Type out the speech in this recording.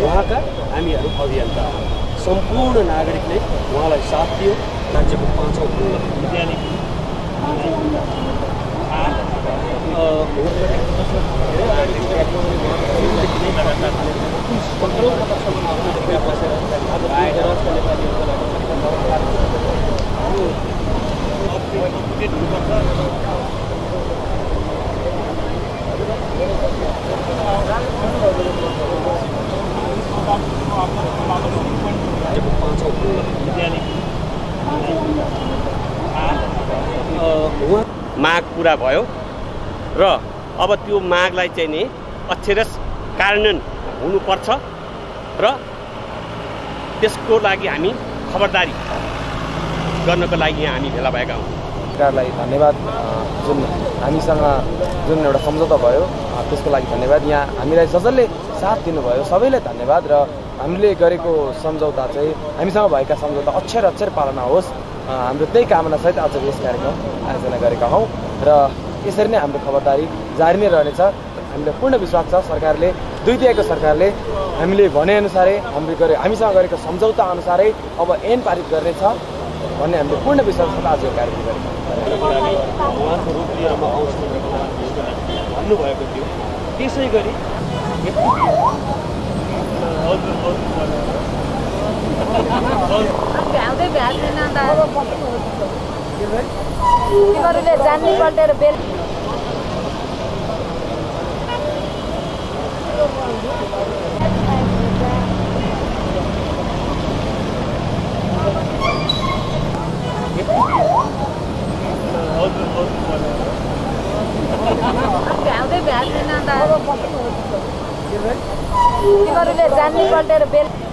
कर्मीहरू अभियन्ता सम्पूर्ण नागरिकले उहाँलाई साथ दियो राज्यको पाँचौँ विद्यालय राज्यको माग पुरा भयो। र अब त्यो मागलाई चाहिँ नि अक्षरस कार्यान्वयन हुनुपर्छ। र त्यसको लागि हामी खबरदारी गर्नको लागि यहाँ हामी भेला भएका हौँ सरकारलाई धन्यवाद। जुन हामीसँग जुन एउटा सम्झौता भयो त्यसको लागि धन्यवाद। यहाँ हामीलाई जसले साथ दिनुभयो। सबैलाई धन्यवाद। र हामीले गरेको सम्झौता चाहिँ हामीसँग भएका सम्झौता अक्षर अक्षर पालना होस्। हाम्रो त्यही कामनासहित आज यस कार्यक्रम आयोजना गरेका हौँ र यसरी नै हाम्रो खबरदारी जारी नै रहनेछ। हामीलाई पूर्ण विश्वास छ सरकारले दुईतिहाईको सरकारले हामीले भनेअनुसारै हामीले गरे हामीसँग गरेको सम्झौता अनुसारै अब ऐन पारित गर्नेछ भन्ने हामीले पूर्ण विश्वास छ आज यो कार्यक्रम गरेको। भन्नुभएको थियो। त्यसै गरी तिमीहरूले जान्ने पल्टेर बेल भ्याउँदै पल्टेर बेल